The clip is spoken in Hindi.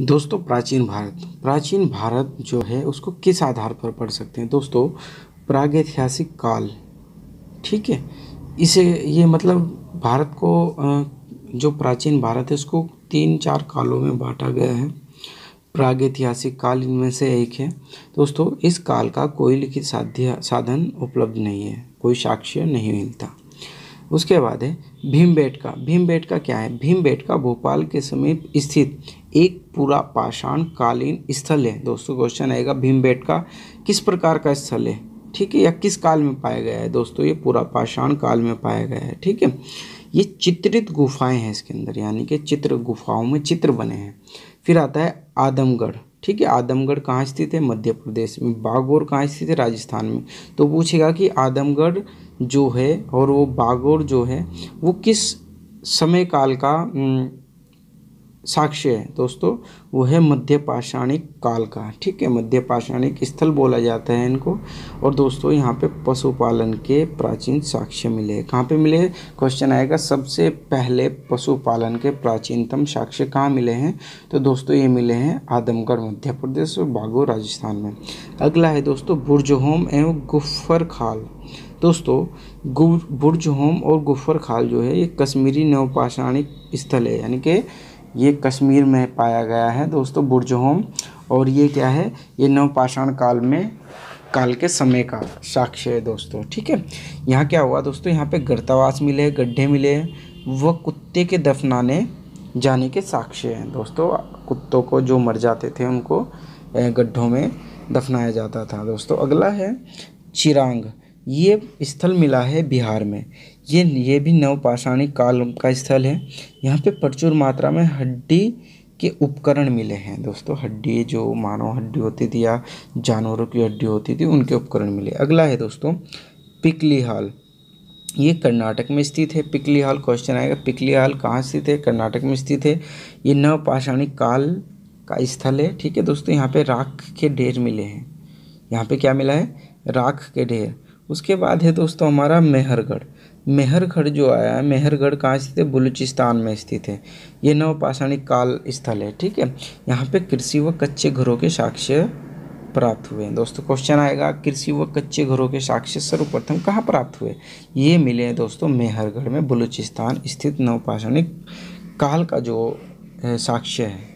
दोस्तों, प्राचीन भारत। प्राचीन भारत जो है, उसको किस आधार पर पढ़ सकते हैं? दोस्तों, प्रागैतिहासिक काल। ठीक है? इसे, ये मतलब भारत को जो प्राचीन भारत है, उसको तीन चार कालों में बांटा गया है। प्रागैतिहासिक काल इनमें से एक है। दोस्तों, इस काल का कोई लिखित साध्य, साधन उपलब्ध नहीं है। कोई साक्ष्य नहीं मिलता। उसके बाद है, भीमबेटका। भीमबेटका क्या है? भीमबेटका भोपाल के समीप स्थित एक पूरा पाषाण कालीन स्थल है। दोस्तों, क्वेश्चन आएगा भीमबेट का किस प्रकार का स्थल है? ठीक है, या किस काल में पाया गया है? दोस्तों, ये पूरा पाषाण काल में पाया गया है, ठीक है? ये चित्रित गुफाएँ हैं इसके अंदर, यानी कि चित्र गुफाओं में चित्र बने हैं। फिर आता है आदमगढ़, ठीक है? आदमगढ़ कहाँ स्थित है? मध्य प्रदेश में। बागौर कहाँ स्थित है? राजस्थान में। तो पूछेगा कि आदमगढ़ जो है और वो बागोर जो है, वो किस समय काल का साक्ष्य है। दोस्तों, वो है मध्य पाषाणिक काल का। ठीक है मध्य पाषाणिक स्थल बोला जाता है इनको। और दोस्तों, यहाँ पे पशुपालन के प्राचीन साक्ष्य मिले कहाँ पे मिले क्वेश्चन आएगा, सबसे पहले पशुपालन के प्राचीनतम साक्ष्य कहाँ मिले हैं? तो दोस्तों, ये मिले हैं आदमगढ़, मध्य प्रदेश और बागो, राजस्थान में। अगला है दोस्तों, बुर्जहोम एवं गुफर खाल दोस्तों बुर्ज होम और गुफर खाल जो है, ये कश्मीरी नवपाषाणिक स्थल है। यानी कि ये कश्मीर में पाया गया है दोस्तों बुर्जहोम और ये क्या है? ये नवपाषाण काल में, काल के समय का साक्ष्य है दोस्तों, ठीक है? यहाँ क्या हुआ दोस्तों, यहाँ पे गर्तावास मिले, गड्ढे मिले, वह कुत्ते के दफनाने जाने के साक्ष्य हैं दोस्तों। कुत्तों को जो मर जाते थे, उनको गड्ढों में दफनाया जाता था दोस्तों। अगला है चिरांग। ये स्थल मिला है बिहार में। ये ये भी नवपाषाणिक काल का स्थल है। यहाँ पे प्रचुर मात्रा में हड्डी के उपकरण मिले हैं। दोस्तों, हड्डी जो मानव हड्डी होती थी या जानवरों की हड्डी होती थी, उनके उपकरण मिले। अगला है दोस्तों पिकली हाल ये कर्नाटक में स्थित है। पिकली हाल क्वेश्चन आएगा। पिकली हाल कहाँ स्थित है? कर्नाटक में स्थित है। ये नवपाषाणिक काल का स्थल है। ठीक है दोस्तों, यहाँ पे राख के ढेर मिले हैं। यहाँ पे क्या मिला है? राख के ढेर। उसके बाद है दोस्तों हमारा मेहरगढ़। मेहरगढ़ जो आया है, मेहरगढ़ कहाँ स्थित है? बलूचिस्तान में स्थित है। ये नवपाषाणिक काल स्थल है, ठीक है? यहाँ पे कृषि व कच्चे घरों के साक्ष्य प्राप्त हुए हैं। दोस्तों क्वेश्चन आएगा, कृषि व कच्चे घरों के साक्ष्य सर्वप्रथम कहाँ प्राप्त हुए? ये मिले हैं दोस्तों मेहरगढ़ में बलूचिस्तान स्थित नवपाषाणिक काल का जो साक्ष्य है।